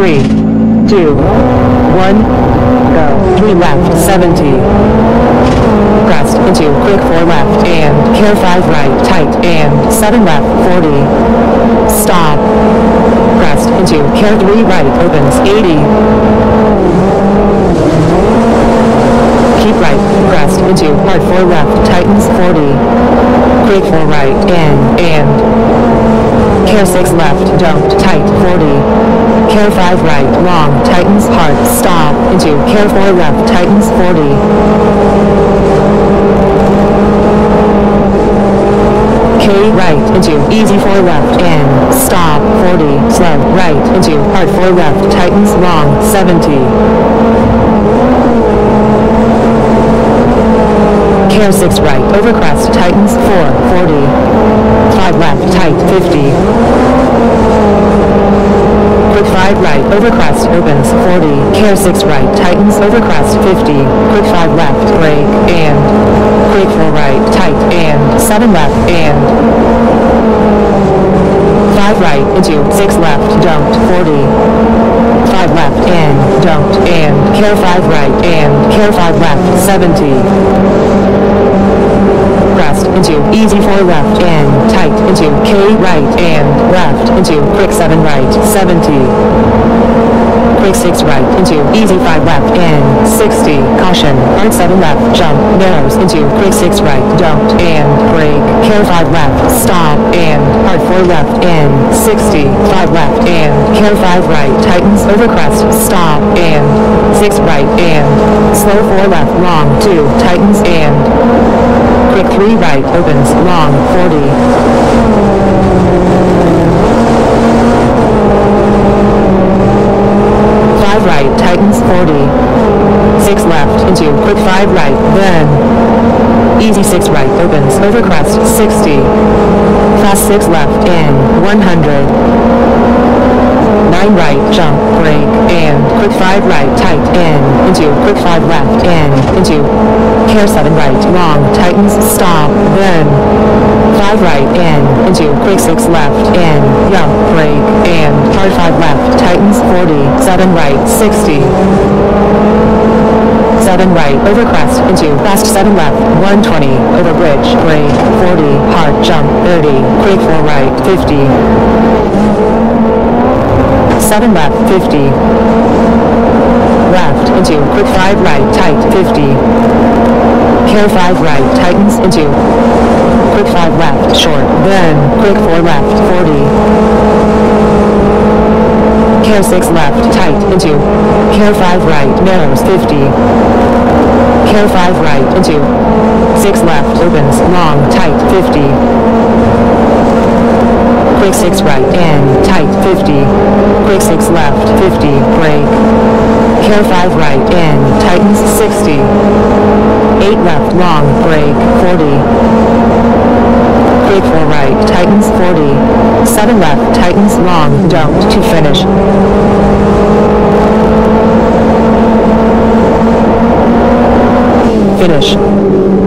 three, two, one, go. Three left, 70. Crest into quick four left and care five right, tight and seven left, 40. Stop. Crest into care three right, opens 80. Keep right, crest into hard 4 left, tightens 40. Quick 4 right, in, and. Care 6 left, don't, tight 40. Care 5 right, long, tightens hard, stop, into care 4 left, tightens 40. K right into easy 4 left, in, stop, 40, slow, right, into hard 4 left, tightens long, 70. Care 6 right, over crest, tightens 4, 40. 5 left, tight, 50. Quick 5 right, over opens 40. Care 6 right, tightens over crest, 50. Quick 5 left, brake, and. Quick 4 right, tight, and. 7 left, and. 5 right, into 6 left, don't, 40. 5 left, and, don't, and. Care 5 right, and. Care 5 left, 70 crest into easy 4 left and tight into K right and left into quick 7 right 70 quick 6 right into easy 5 left and 60 caution hard 7 left jump narrows into quick 6 right don't and brake care 5 left stop and hard 4 left and 60 5 left and care 5 right tightens over crest stop and 6 right and slow 4 left long 2 tightens and quick 3 right opens long 40 5 right tightens 40 6 left into quick 5 right then. Easy 6 right opens over crest 60 fast 6 left in 100 9 right, jump, brake, and quick 5 right, tight, in, into quick 5 left, in, into care 7 right, long, tightens, stop, then 5 right, in, into quick 6 left, in, jump, brake, and hard 5 left, tightens, 40, 7 right, 60. 7 right, over crest, into fast 7 left, 120, over bridge, brake, 40, hard jump, 30, quick 4 right, 50. 7 left, 50. Left, into quick 5 right, tight, 50. Care 5 right, tightens, into quick 5 left, short, then quick 4 left, 40. Care 6 left, tight, into care 5 right, narrows, 50. Care 5 right, into 6 left, opens, long, tight, 50 quick 6 right, in, tight, 50, quick 6 left, 50, brake, care 5 right, in, tightens, 60, 8 left, long, brake, 40, quick 4 right, tightens, 40, 7 left, tightens, long, don't, to finish. Finish.